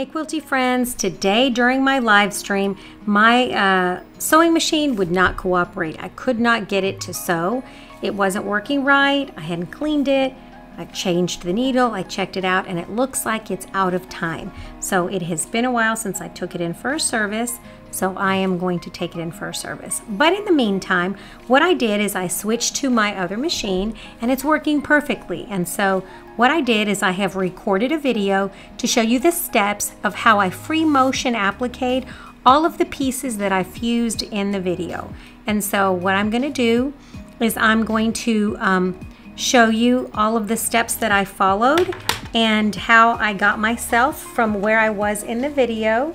Hey Quilty friends, today during my live stream, my uh, sewing machine would not cooperate. I could not get it to sew. It wasn't working right. I hadn't cleaned it. I changed the needle, I checked it out, and it looks like it's out of time. So it has been a while since I took it in for a service, so I am going to take it in for a service. But in the meantime, what I did is I switched to my other machine, and it's working perfectly. And so what I did is I have recorded a video to show you the steps of how I free motion applique all of the pieces that I fused in the video. And so what I'm going to do is I'm going to um, show you all of the steps that I followed and how I got myself from where I was in the video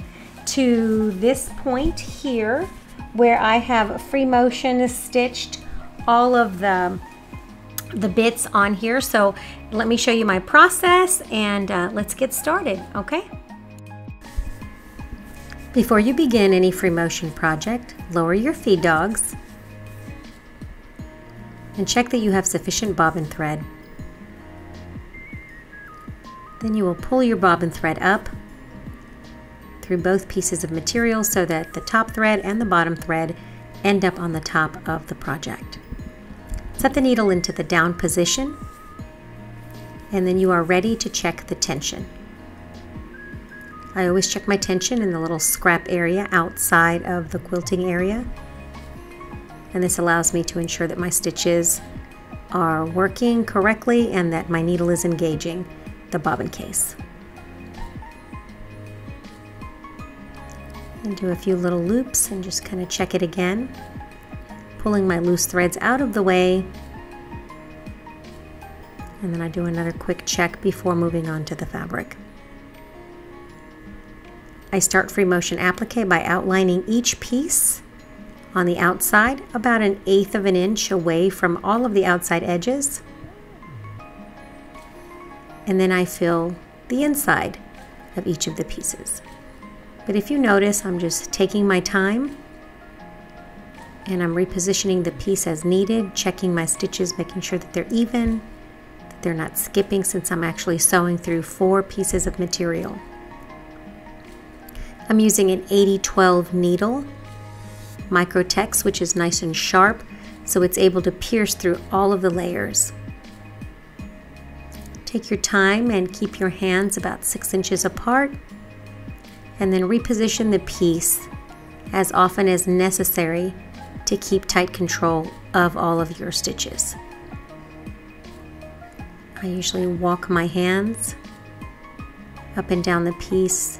to this point here where I have free motion stitched all of the the bits on here. So let me show you my process and uh, let's get started okay? Before you begin any free motion project lower your feed dogs and check that you have sufficient bobbin thread. Then you will pull your bobbin thread up through both pieces of material so that the top thread and the bottom thread end up on the top of the project. Set the needle into the down position and then you are ready to check the tension. I always check my tension in the little scrap area outside of the quilting area and this allows me to ensure that my stitches are working correctly and that my needle is engaging the bobbin case. And do a few little loops and just kind of check it again, pulling my loose threads out of the way and then I do another quick check before moving on to the fabric. I start free motion applique by outlining each piece on the outside, about an eighth of an inch away from all of the outside edges. And then I fill the inside of each of the pieces. But if you notice, I'm just taking my time and I'm repositioning the piece as needed, checking my stitches, making sure that they're even, that they're not skipping since I'm actually sewing through four pieces of material. I'm using an 80-12 needle Microtex, which is nice and sharp, so it's able to pierce through all of the layers. Take your time and keep your hands about six inches apart, and then reposition the piece as often as necessary to keep tight control of all of your stitches. I usually walk my hands up and down the piece,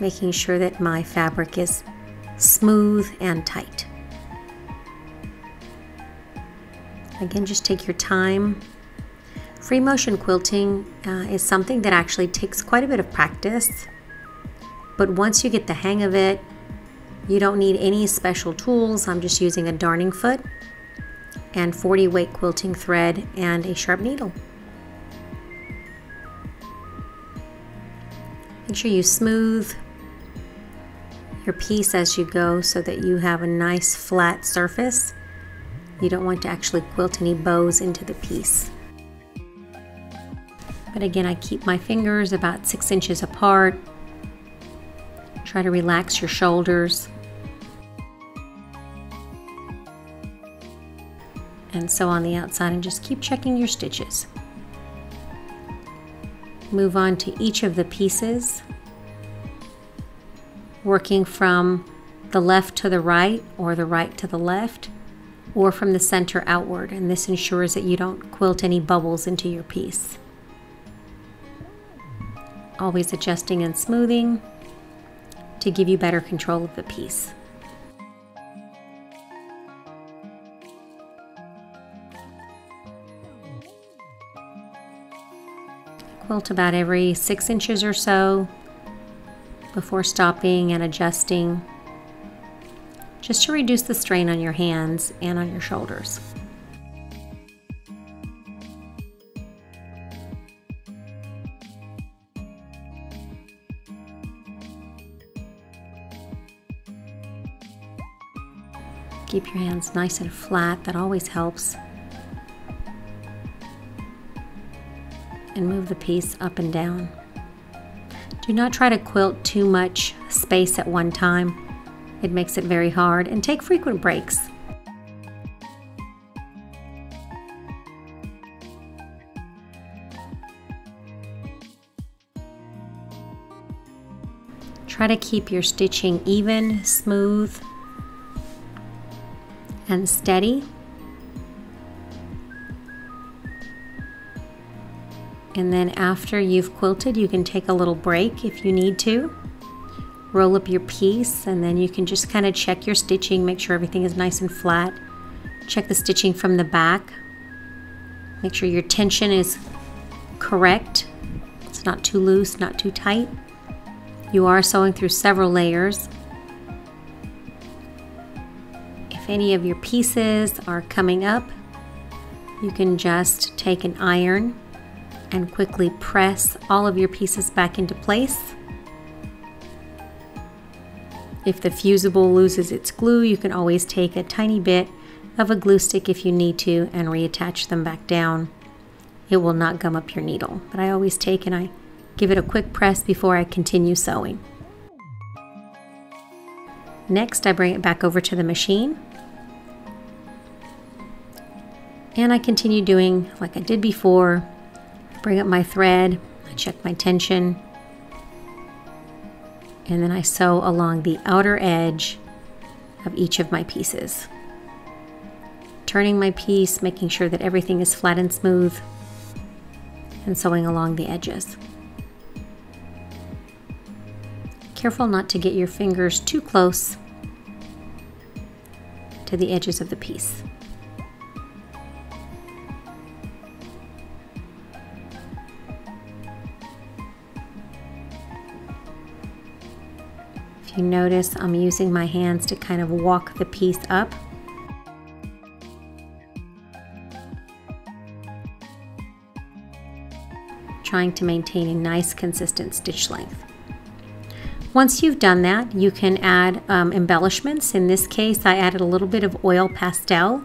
making sure that my fabric is smooth and tight. Again, just take your time. Free motion quilting uh, is something that actually takes quite a bit of practice, but once you get the hang of it, you don't need any special tools. I'm just using a darning foot and 40 weight quilting thread and a sharp needle. Make sure you smooth your piece as you go so that you have a nice flat surface. You don't want to actually quilt any bows into the piece. But again, I keep my fingers about six inches apart. Try to relax your shoulders. And sew on the outside and just keep checking your stitches. Move on to each of the pieces working from the left to the right or the right to the left or from the center outward and this ensures that you don't quilt any bubbles into your piece. Always adjusting and smoothing to give you better control of the piece. Quilt about every six inches or so before stopping and adjusting just to reduce the strain on your hands and on your shoulders. Keep your hands nice and flat, that always helps. And move the piece up and down. Do not try to quilt too much space at one time. It makes it very hard and take frequent breaks. Try to keep your stitching even, smooth, and steady. And then after you've quilted, you can take a little break if you need to. Roll up your piece and then you can just kind of check your stitching, make sure everything is nice and flat. Check the stitching from the back. Make sure your tension is correct. It's not too loose, not too tight. You are sewing through several layers. If any of your pieces are coming up, you can just take an iron and quickly press all of your pieces back into place. If the fusible loses its glue, you can always take a tiny bit of a glue stick if you need to and reattach them back down. It will not gum up your needle, but I always take and I give it a quick press before I continue sewing. Next, I bring it back over to the machine. And I continue doing like I did before, bring up my thread, I check my tension, and then I sew along the outer edge of each of my pieces. Turning my piece, making sure that everything is flat and smooth, and sewing along the edges. Careful not to get your fingers too close to the edges of the piece. You notice I'm using my hands to kind of walk the piece up. Trying to maintain a nice consistent stitch length. Once you've done that, you can add um, embellishments. In this case, I added a little bit of oil pastel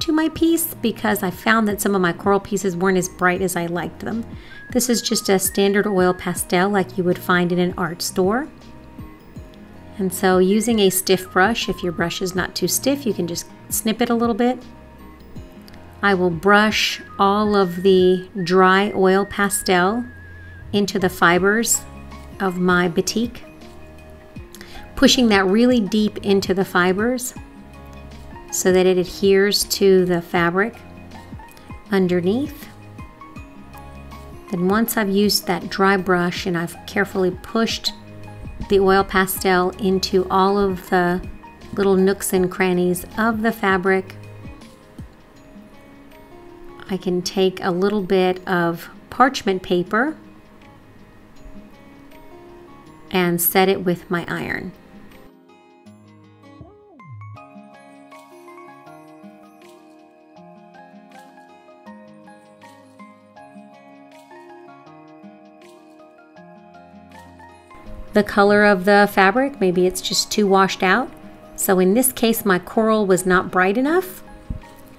to my piece because I found that some of my coral pieces weren't as bright as I liked them. This is just a standard oil pastel like you would find in an art store. And so using a stiff brush, if your brush is not too stiff, you can just snip it a little bit. I will brush all of the dry oil pastel into the fibers of my batik, pushing that really deep into the fibers so that it adheres to the fabric underneath. Then once I've used that dry brush and I've carefully pushed the oil pastel into all of the little nooks and crannies of the fabric. I can take a little bit of parchment paper and set it with my iron. The color of the fabric. Maybe it's just too washed out. So in this case, my coral was not bright enough.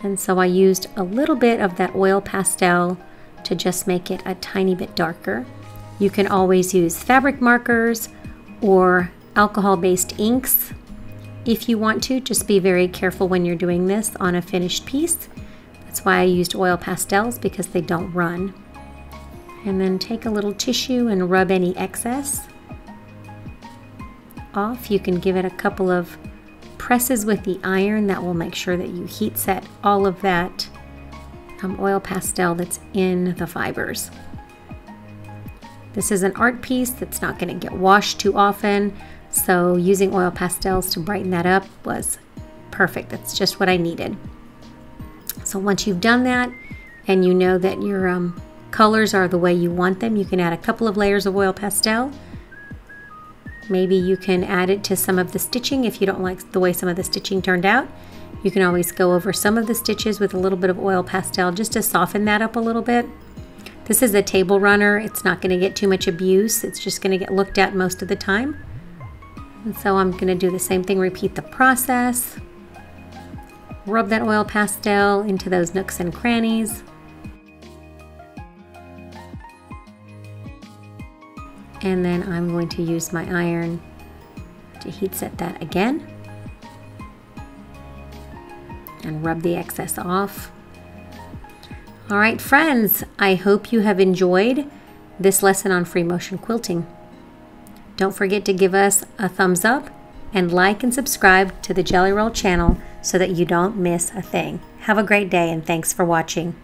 And so I used a little bit of that oil pastel to just make it a tiny bit darker. You can always use fabric markers or alcohol-based inks if you want to. Just be very careful when you're doing this on a finished piece. That's why I used oil pastels because they don't run. And then take a little tissue and rub any excess off, you can give it a couple of presses with the iron. That will make sure that you heat set all of that um, oil pastel that's in the fibers. This is an art piece that's not going to get washed too often, so using oil pastels to brighten that up was perfect. That's just what I needed. So once you've done that and you know that your um, colors are the way you want them, you can add a couple of layers of oil pastel Maybe you can add it to some of the stitching if you don't like the way some of the stitching turned out. You can always go over some of the stitches with a little bit of oil pastel just to soften that up a little bit. This is a table runner. It's not going to get too much abuse. It's just going to get looked at most of the time. And so I'm going to do the same thing, repeat the process. Rub that oil pastel into those nooks and crannies. And then I'm going to use my iron to heat set that again. And rub the excess off. All right, friends, I hope you have enjoyed this lesson on free motion quilting. Don't forget to give us a thumbs up and like and subscribe to the Jelly Roll channel so that you don't miss a thing. Have a great day and thanks for watching.